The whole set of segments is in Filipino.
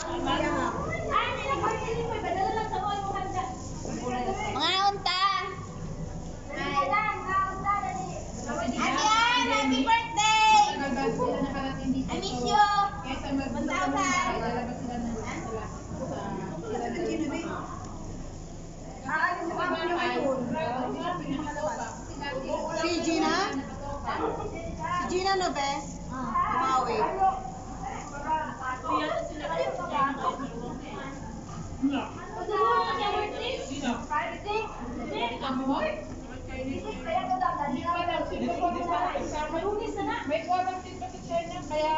Mga unta. Ate Ann, happy birthday! I miss you. 1,000. Si Gina? Si Gina no, be? Maui. May quarantine pa sa China, kaya...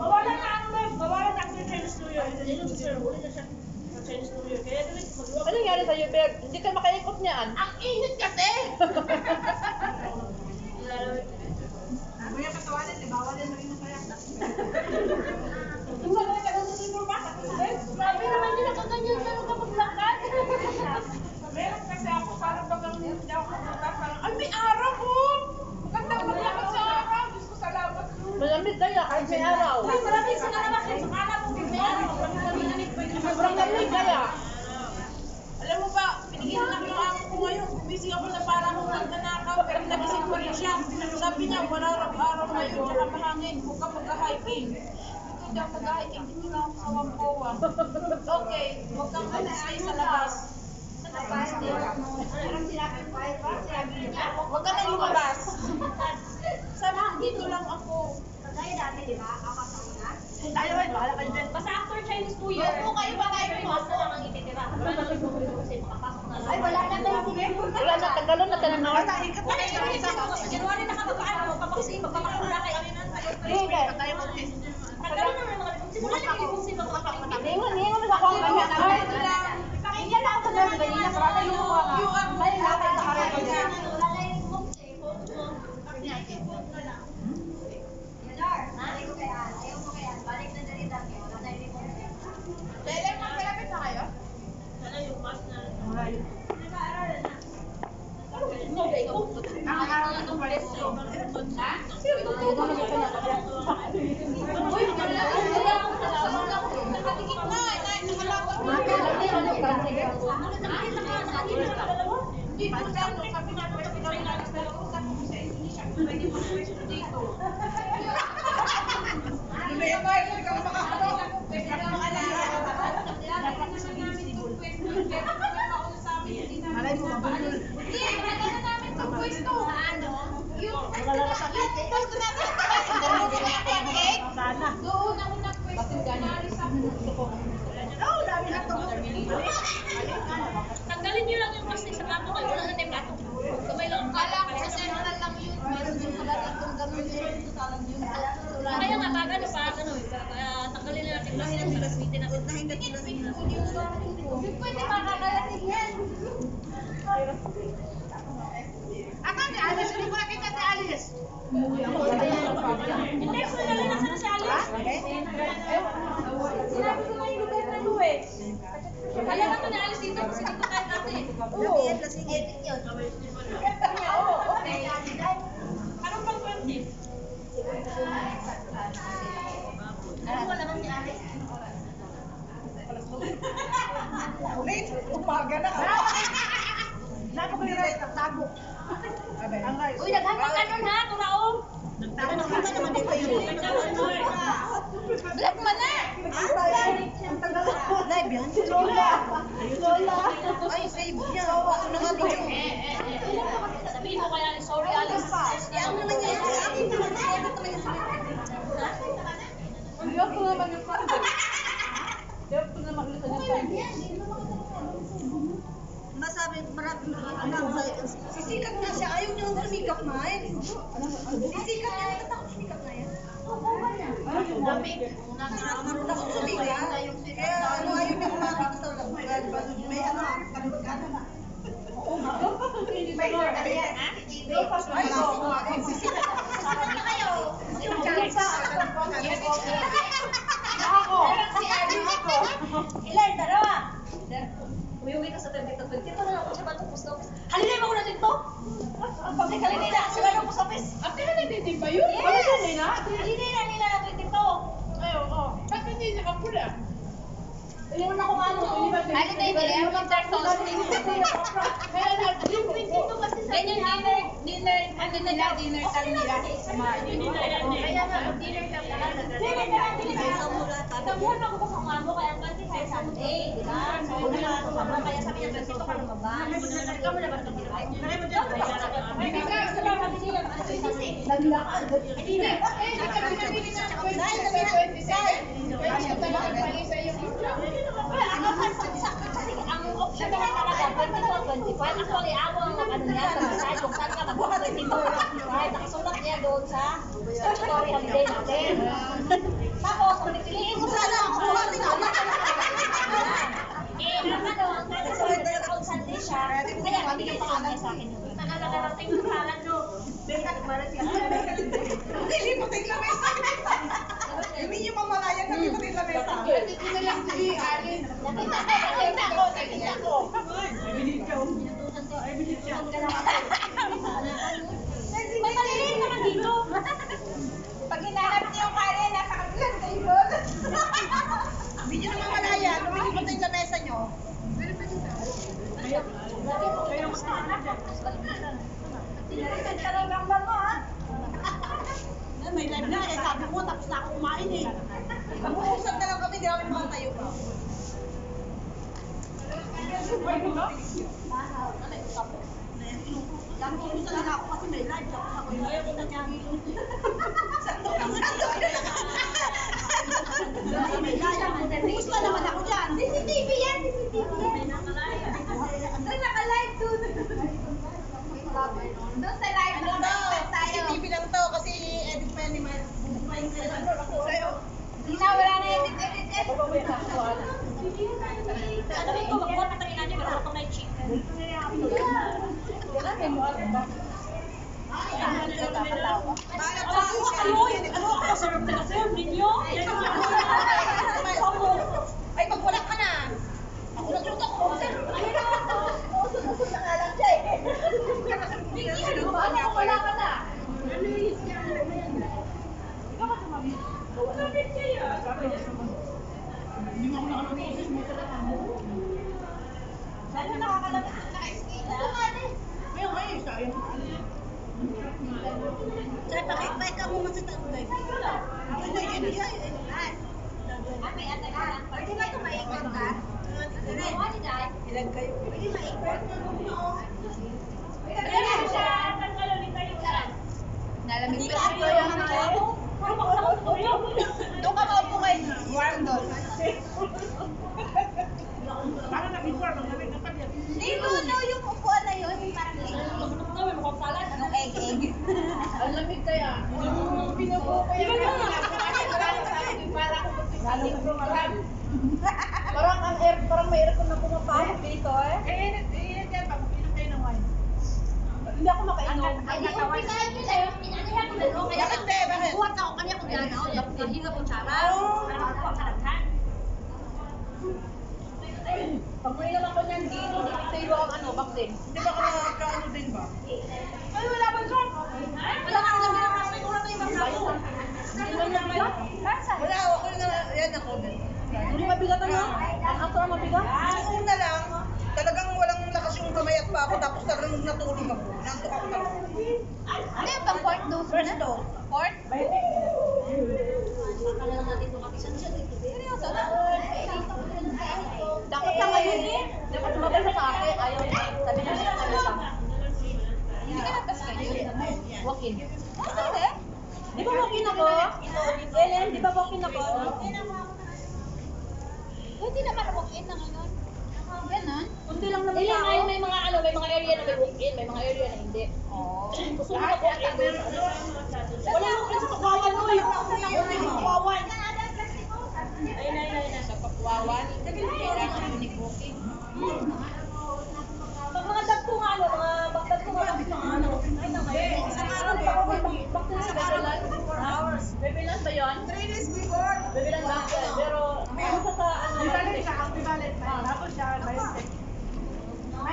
Bawalan na ano ma'am, bawalan na ang Chinese New Year. Ito sa sir, huli na siya sa Chinese New Year. Kaya dali, mag-iwa Ano nangyari sa'yo, Beg? Hindi ka makaikot niyan. Ang init kasi! Kuya, katawanan, di bawalan mo rin ng kaya. Yung mga taga sa silver bata. Grabe naman din nakaganyan ka nung kapag lakad. Meron kasi ako, parang bagang hindi ako pumunta, parang, ay, may araw ko! Magandang maglakad sa araw! Diyos ko, salamat. Malamig kaya, kahit may araw. Uy, maraming sa kalabas. Sa kala mo, may araw. Sobrang lamig kaya. Alam mo ba, pinigil lang yung amo ko ngayon. Gumising ako na para akong nagnanakaw, pero nagising pa rin siya. Sabi niya, wala raw araw ngayon, tsaka mahangin. Huwag ka mag-hiking. Ito daw mag-hiking, dito lang ako sa Wampoa. Okay, huwag kang alasay sa labas. Huwag ka na lumabas. Pakai dua. Malay mo, mabulol. Hindi, nagano namin itong pwesto. Yung pwesto natin, doon na yung pancake. Sana. Doon ako nagpwesto, inalis ako. Oh, dami na to. Tanggalin niyo lang yung plastic sa plato kayo. Wala na tayong plato. Kamay lang ang Kala ko sa central lang yun. Meron din pala ditong ganun din. Totalan yun. Kaya nga, pag ano pa, ano, uh, tanggalin na natin plastic gamitin natin. Pwede makakalasin yan. Akang ka, Alice, hindi ko nakita si Alice. Hindi, ko na lang nasa si Alice. Sinabi ko nga yung lugar na lu eh. Kaya nga ito na Alice dito kasi dito tayo natin. Oo. Lasing edit yun. Oo, okay. Anong pang 20? Ano mo naman si Alice? Ulit, umaga na. Nakapagaliray, tago. Ang guys. Uy, naghanggang ka nun ha, turaong. Ano ka naman dito yun? Black man na! Live yan? Si Lola. Lola. Ay, save niya. Ako na nga video. Sabihin mo kay Alice, sorry Alice. Yan naman. Si akin naman. Edit naman yan sa Hindi ako naman yung pa. Hindi ako naman ulit yung pa. Masabi, maraming hanggang sa... Sisikat nga siya. Ayaw niya lang sumikap na eh. Sisikat niya. Sumikap na yan. Marunong akong sumikat. Kaya ano, ayaw niya kumakita sa labugan. May ano, kamag-ano na. May kaya, ha? Ay, oo. Sisikat. Sisikat na kayo. Chance Ako. Si Alice ko. Ilan, dalawa. Uyuwi ka sa 20 20 to na ako sa batong post office. Halinay mo ko natin to. Ang pagkay halinay na sa batong post office. Ate, hindi ba yun? Yes. Ano yun, Nina? Halinay na nila na 20 to. Ay, oo. Meron ako ano. Ano na hindi? Ano bang dark sauce? Kaya na, yung 22 kasi sa Yan yung dinner, dinner, ano nila, dinner time nila. Kaya nga, dinner ka pala. Dinner ka ka lang. Tamuhan ako sa mamo, kaya 25 Sunday, di ba? So, wala ako sa mamo, kaya sabi niya, 22 ka lumabas. Ikaw mo labas ng dinner. Hindi ka, sa mga sabi niya, yung sasi? Naglakad. Dinner. Eh, hindi kami nabili ng 26. 26. Kaya talaga mali sa iyo. Wala, ako kasi, kasi ang option na talaga, 22, 25. Actually, ako ang ano niya, sa side, kung saan ka mag 22, 25. Nakasulat niya doon sa statutory holiday natin. Tapos, kung pipiliin ko sana, ako kuha din ako. Eh, ang ano, ang kanya sa weather on Sunday siya, kaya pa niya sa akin yun. Nakakarating ng salan, no? Nilimutin lang may Hindi niyo mamalayan na nilimutin lang may Dito na lang si Alin. Nakita ko, nakita ko. May maliliit naman dito. Pag hinanap niyo yung kare, nasa kabilang table. Hindi niyo na mamalayan. Lumilimutin sa mesa niyo. May live na eh. Sabi mo, tapos na ako kumain eh. Mag-uusap na lang kami, di kami makatayo pa. Dami ko talaga ako kasi may live. Ako yung ayaw ko na niya. Sakto lang, sakto lang. May live. Kumusta naman ako dyan? CCTV yan, CCTV yan. Ay, naka-live doon. Doon sa live, Ano doon to? tayo. CCTV lang to kasi edit pa yan ni Mike. Sa'yo. Hindi na, wala na edit, edit, edit. Ano ko, magbuhat na tayo natin, wala akong night shift. Balat Alam ko kayo, ano ako masarap na serve ninyo? Ay, pag wala ka na. Ako nagluto ko. Ayun na. Usod-usod na nga lang siya eh. Ano, wala ka na. Sana nakakalabas na naka-skate. Ngayon, ngayon, sayang. Sir, pakikbay ka mo sa tatay. Ano yun? Yan. May ate ka lang. Pwede ba ito maikot ka? Ano, Day? Ilan kayo? Pwede maikot. Kaya siya, tanggalin kayo lang. Nalamig Hindi pa ka rin ako yung yung mga ano. Parang makasakot ko yun. Doon ka maupo kay warm doon. Hindi mo, no, yung upuan na yun, parang Masarap na, may mukhang salad. Anong egg, egg? Ang lamig kaya. Yung pinupo ko yung para ako program. Parang ang air, parang may aircon na pumapasok dito eh. Eh, init, init yan. Pag inom kayo ng wine. Hindi ako makainom. Ay, di ko pinahan nyo sa'yo. Pinanahan ko na no. Kaya Bakit, be? Bakit? buhat ako kanya kung ganaw. Hinga po tsara. Oh. Para ako ang kalaghan. Pag may naman ko niyan dito, dito ang ano, vaccine. Hindi ba ka nagkaano din ba? Ay, wala ba siya? Wala ka nang ginagawa. May kurang na. Hindi ba niya bigat? Wala, ako na yan ako. Hindi mabigat ano? Ang ato ang mabigat? Talagang natulog ako. Nantok ako talaga. Ano yung pang fourth dose? First dose. Fourth? Na siya. Seryoso na? Dapat na ngayon eh. Dapat tumabay sa akin. Ayaw niya. Sabi niya, ano lang. Hindi ka nagka-schedule. Walk-in. Ah, hindi? Di ba walk-in ako? Ellen, di ba walk-in ako? Pwede naman walk-in na ngayon. Ganon? Kundi lang naman Ilan ako. ay may mga may mga area na may walk-in, may mga area na hindi. Oo. Gusto mo na walk-in doon sa ano? Wala walk-in sa Pakwawan, uy. Walk-in sa Pakwawan. Ayun, ayun, ayun. Sa Pakwawan. Kailangan yung unique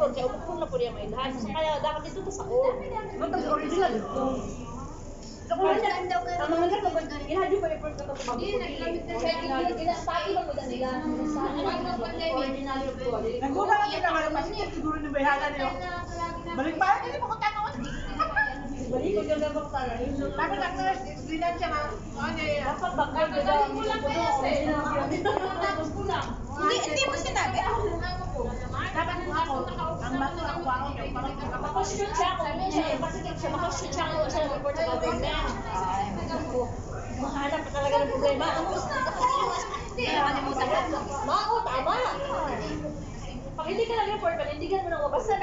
Ang lang nga Omicron, kaya Omicron na po niya mailhan. Kaya dapat dito to sa O. Matag original. Sa kung ano, ang mga nito, ilhadyo pa report ka ito sa mga Inastati lang mo na nila. Sa original po. Nagulat ka ang pasigit siguro ng bayaran niyo. Balik pa hindi mo ko. Balik ko yung gabang tara. Dapat ako na, sinan siya na, ano eh. Dapat bagay ko daw. Kulang kaya eh. Hindi, hindi mo sinabi. Dapat kung ako, ang ako ako, siya ano siya, masikip siya, kung siya report sa government. Mahanap ka talaga ng problema. Mao, tama. Pag hindi ka nag-report, panindigan mo mabasa.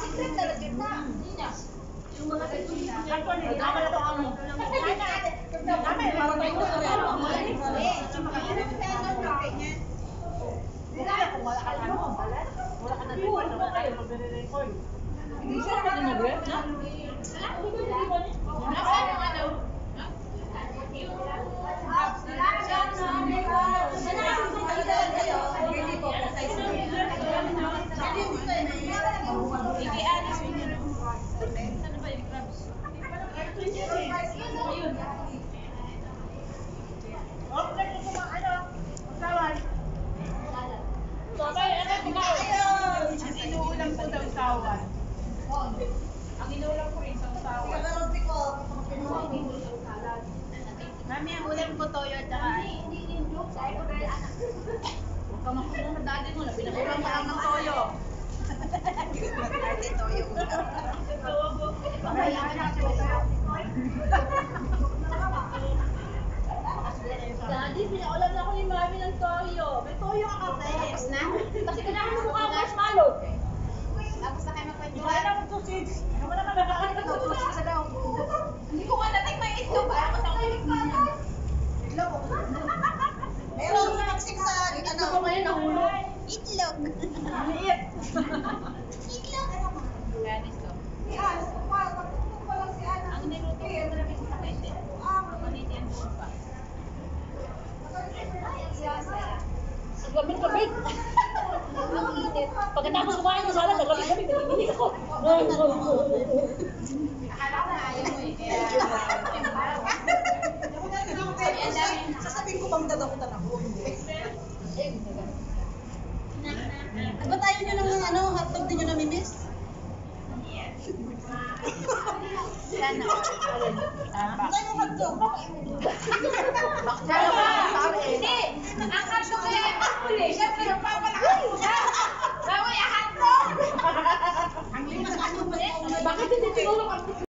Secret na legit na. Yung mga Ako na, tama na to amo. Tama, parang tayo ko na Wala ka na Wala ka na record, wala ka na record. Hindi siya naman mag-rep, na? Nasaan yung ano? Iki alis mo nyo. Ano ba yung crabs? Oh, lagi ko mga ano, sawan. Sabay, ano yung pagkain? Ang inuulam ko daw sawan. Ang inuulam ko rin sa sawan. Kagarobi ko. Mami, ang ulam ko toyo at saka Huwag ka makuha na dati mo na pinakulang ka lang ng toyo. Ate Toyo. Daddy, pinaulam na ako ni Mami ng toyo. May toyo ka kasi. Tapos na? Kasi kailangan mo mukha marshmallow. Tapos na kayo magkwentuhan. Wala na akong sausage. Wala na magkakalit ng sausage sa daw. Hindi ko nga natikman yung itlog. Ayaw ko sa kulikman. Itlog. Meron sa magsik sa ano. Ako ngayon nahulog. Itlog. Itlog. Ganis to. Yan. Pagpupunta pa lang si Ana. Ang niluto ko marami sa pakete. Maniti ang buwan pa. Ang gamit-gamit. Ang init. Pagkatapos kumain ng salad, naglamig-lamig, nagiminig ako. Akala ko na ayaw mo eh. Kaya... Dadakutan ako? Hindi. Ba't ayaw nyo ng ano, hotdog din nyo namimiss? Hotdog? Sana ba? Hindi! Ang hotdog huli. Siya